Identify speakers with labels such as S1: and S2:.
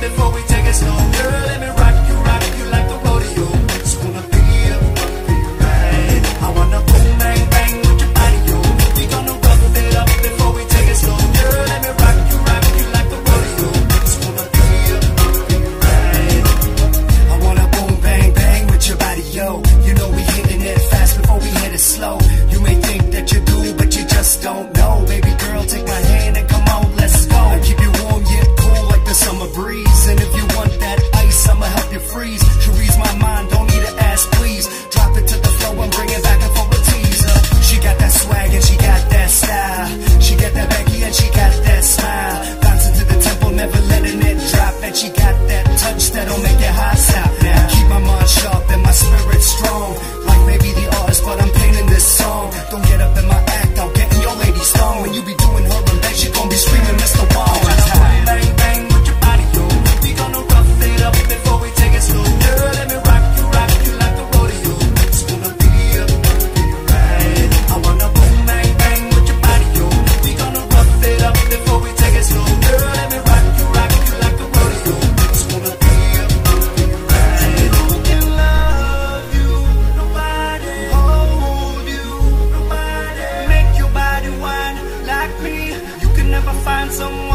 S1: before we take it slow. I'ma help you freeze. She my mind. someone